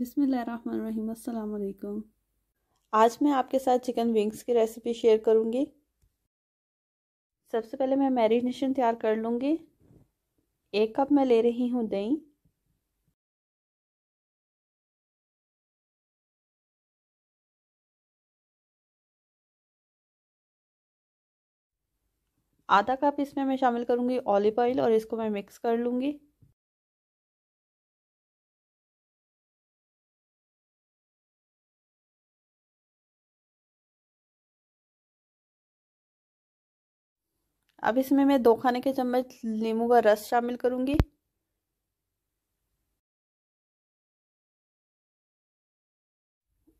बिसमीम अल्लाम आज मैं आपके साथ चिकन विंग्स की रेसिपी शेयर करूँगी। सबसे पहले मैं मैरिनेशन तैयार कर लूँगी। एक कप मैं ले रही हूँ दही। आधा कप इसमें मैं शामिल करूँगी ऑलिव ऑयल और इसको मैं मिक्स कर लूँगी। अब इसमें मैं दो खाने के चम्मच नींबू का रस शामिल करूँगी।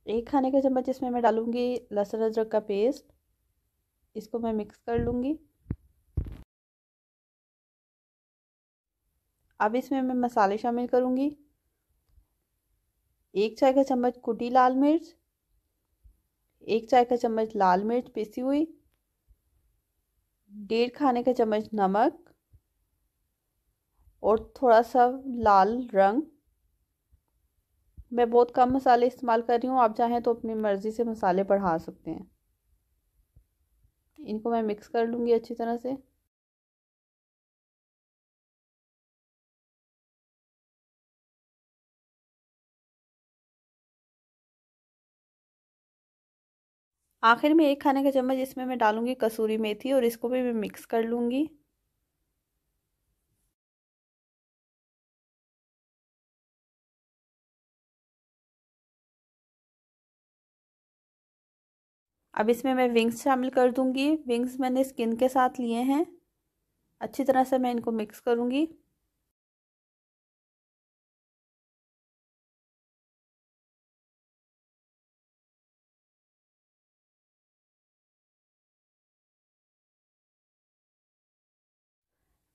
एक खाने के चम्मच इसमें मैं डालूँगी लहसुन अदरक का पेस्ट। इसको मैं मिक्स कर लूँगी। अब इसमें मैं मसाले शामिल करूँगी। एक चाय का चम्मच कुटी लाल मिर्च। एक चाय का चम्मच लाल मिर्च पीसी हुई। डेढ़ खाने का चम्मच नमक और थोड़ा सा लाल रंग। मैं बहुत कम मसाले इस्तेमाल कर रही हूँ, आप चाहें तो अपनी मर्ज़ी से मसाले बढ़ा सकते हैं। इनको मैं मिक्स कर लूँगी अच्छी तरह से। आखिर में एक खाने का चम्मच इसमें मैं डालूँगी कसूरी मेथी और इसको भी मैं मिक्स कर लूँगी। अब इसमें मैं विंग्स शामिल कर दूँगी। विंग्स मैंने स्किन के साथ लिए हैं। अच्छी तरह से मैं इनको मिक्स करूँगी।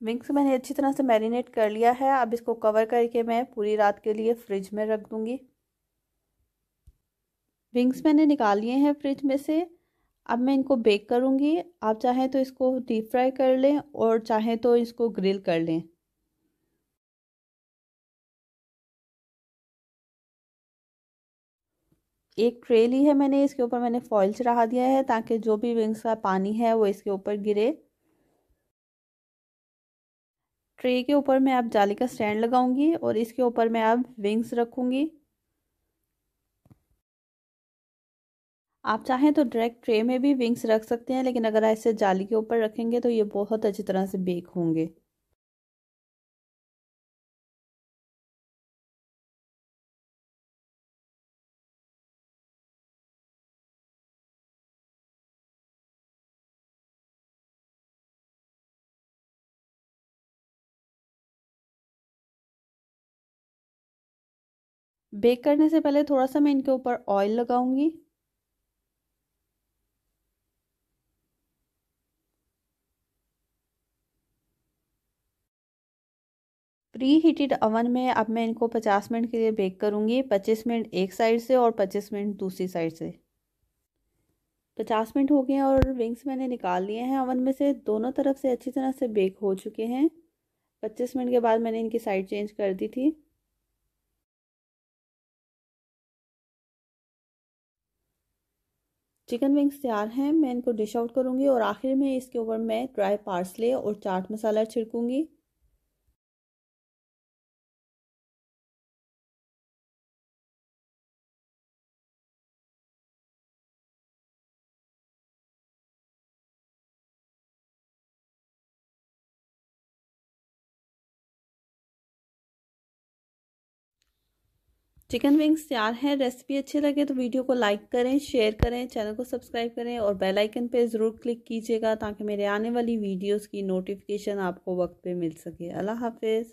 विंग्स मैंने अच्छी तरह से मैरिनेट कर लिया है। अब इसको कवर करके मैं पूरी रात के लिए फ्रिज में रख दूँगी। विंग्स मैंने निकाल लिए हैं फ्रिज में से। अब मैं इनको बेक करूँगी। आप चाहें तो इसको डीप फ्राई कर लें और चाहें तो इसको ग्रिल कर लें। एक ट्रे ली है मैंने, इसके ऊपर मैंने फॉइल चढ़ा दिया है ताकि जो भी विंग्स का पानी है वो इसके ऊपर गिरे। ट्रे के ऊपर मैं आप जाली का स्टैंड लगाऊँगी और इसके ऊपर मैं आप विंग्स रखूँगी। आप चाहें तो डायरेक्ट ट्रे में भी विंग्स रख सकते हैं, लेकिन अगर ऐसे जाली के ऊपर रखेंगे तो ये बहुत अच्छी तरह से बेक होंगे। बेक करने से पहले थोड़ा सा मैं इनके ऊपर ऑयल लगाऊँगी। प्री हीटेड अवन में अब मैं इनको 50 मिनट के लिए बेक करूँगी 25 मिनट एक साइड से और 25 मिनट दूसरी साइड से। 50 मिनट हो गए और विंग्स मैंने निकाल लिए हैं। अवन में से दोनों तरफ़ से अच्छी तरह से बेक हो चुके हैं। 25 मिनट के बाद मैंने इनकी साइड चेंज कर दी थी। चिकन विंग्स तैयार हैं, मैं इनको डिश आउट करूँगी और आखिर में इसके ऊपर मैं ड्राई पार्सले और चाट मसाला छिड़कूँगी। चिकन विंग्स तैयार हैं रेसिपी अच्छी लगे तो वीडियो को लाइक करें शेयर करें चैनल को सब्सक्राइब करें और बेल आइकन पे ज़रूर क्लिक कीजिएगा ताकि मेरे आने वाली वीडियोस की नोटिफिकेशन आपको वक्त पे मिल सके। अल्लाह हाफिज़।